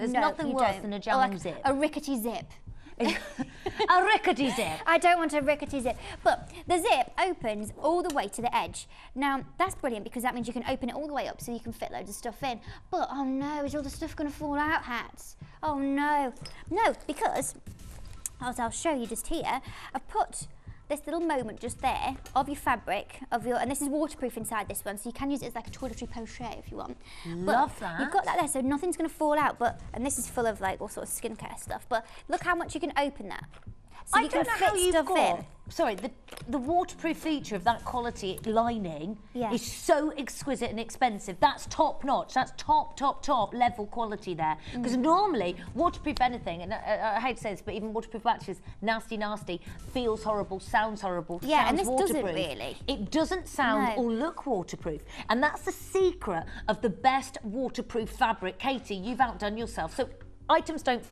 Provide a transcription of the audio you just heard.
There's No, nothing worse don't. than a jamming like zip. A rickety zip. a rickety zip. I don't want a rickety zip. But the zip opens all the way to the edge. Now, that's brilliant because that means you can open it all the way up so you can fit loads of stuff in. But, oh no, is all the stuff going to fall out, hats? Oh no. No, because, as I'll show you just here, I've put this little moment just there of your fabric, of your, and this is waterproof inside this one, so you can use it as like a toiletry pochette if you want. Love but that. You've got that there, so nothing's going to fall out. But and this is full of like all sorts of skincare stuff. But look how much you can open that. So I you don't can know fit how you've stuff got. in. Sorry, the the waterproof feature of that quality lining Yeah. is so exquisite and expensive. That's top notch. That's top, top, top level quality there. Because Mm. normally waterproof anything, and I, I hate to say this, but even waterproof matches, nasty, nasty, feels horrible, sounds horrible. Yeah, and sounds this doesn't really. It doesn't sound No. or look waterproof, and that's the secret of the best waterproof fabric. Kati, you've outdone yourself. So items don't